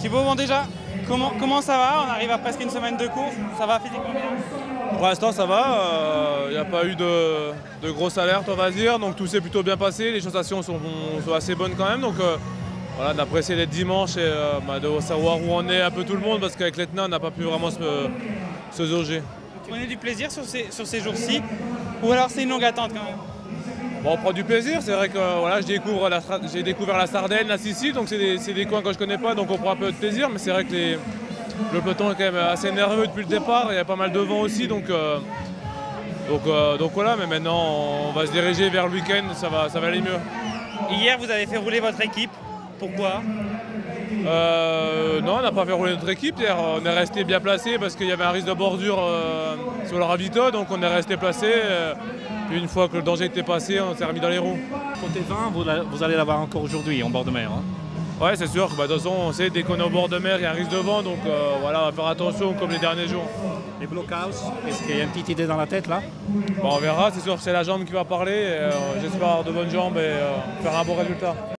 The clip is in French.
Thibaut, bon déjà, comment, comment ça va? On arrive à presque une semaine de course, ça va physiquement bien? Pour l'instant ça va, il n'y a pas eu de, de grosses alertes on va dire, donc tout s'est plutôt bien passé, les sensations sont, sont assez bonnes quand même, donc euh, voilà, d'apprécier d'être dimanche et euh, bah, de savoir où on est un peu tout le monde, parce qu'avec l'Etna on n'a pas pu vraiment se, se. Tu prenais du plaisir sur ces, sur ces jours-ci, ou alors c'est une longue attente quand même? Bon, on prend du plaisir, c'est vrai que voilà, j'ai découvert la, Sardaigne, la Sicile, donc c'est des, coins que je connais pas, donc on prend un peu de plaisir, mais c'est vrai que le peloton est quand même assez nerveux depuis le départ, il y a pas mal de vent aussi, donc, euh, euh, donc, voilà, mais maintenant on va se diriger vers le week-end, ça va, ça va aller mieux. Hier vous avez fait rouler votre équipe, pourquoi euh, Non, on n'a pas fait rouler notre équipe hier, on est resté bien placé parce qu'il y avait un risque de bordure sur le ravito, donc on est resté placé une fois que le danger était passé, on s'est remis dans les roues. Côté vin, vous, allez l'avoir encore aujourd'hui en bord de mer. Hein. Ouais, c'est sûr. Bah, de toute façon, on sait dès qu'on est au bord de mer, il y a un risque de vent, donc euh, voilà, on va faire attention comme les derniers jours. Les blockouts, est-ce qu'il y a une petite idée dans la tête là? On verra, c'est sûr, c'est la jambe qui va parler. Euh, j'espère avoir de bonnes jambes et euh, faire un bon résultat.